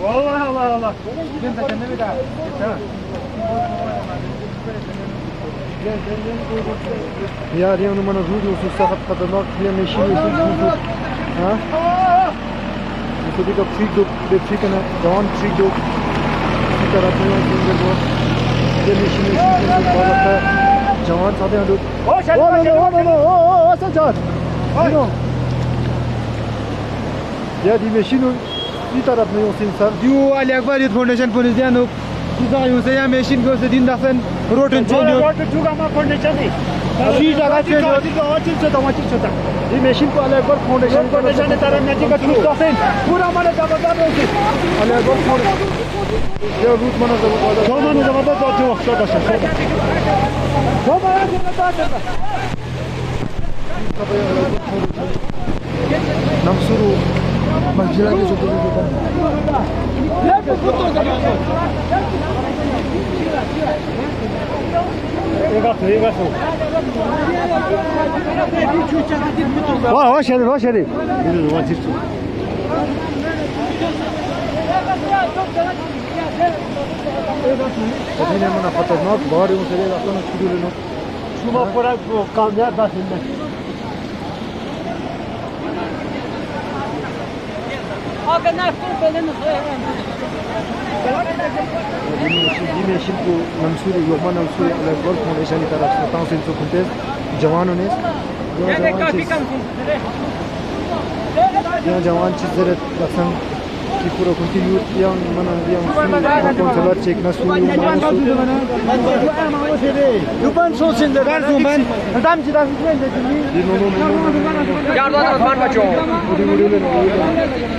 Allah Allah Allah. Gel sen kendine bir daha. Tamam. Ya diye onu bana ruh olsun sakat kadar diye meşin olsun çünkü ha? Bu bir de frik dok bir frik ana devam frik dok bir tarafı yok şimdi bu. Bir meşin olsun çünkü balıkta cavan tadı yandı Hoş hadi Oh bak, no meşin bir tarafı yok şimdi sar Diu Ali Akbar Youth Foundation polis dia no kita yung saya machine ko sedin dafen and change Road to Gama Foundation ni. Abi jaga change Açık açık açık açık açık. Bir meşin ko Ali Akbar Foundation Foundation ne taraf ne çıkar tut dasen. Pura mana zabadar olsun. Ali Akbar Foundation Ya root bana zabı Zaman zabadar da çok çok çok. Zaman zabadar. Namsuru Mahjira Ma girate sotto tutto tanto. Vah vah şerif vah şerif. Yürü vah tirtu. Tenemos una foto, ¿no? Varios, un cerebro, una escritura, ¿no? Suma por algo, cambiar fácilmente. şimdi. Aga naftur belini soyarım. ये मेशिन को मंसूर योमा मंसूर अलग work foundation की तरफ से ताऊ सिंह कुंते जवानों ने Yani kafi kan यहाँ जवान चीज जरूरत लसन की पूरा Kunti youth yang mana yang konsulat cek na sulu Dupan so sin de gar man dam ji da fin de ni di no no no no Yardım Osman Baço. udi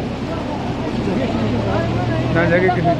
कहाँ जाके किसी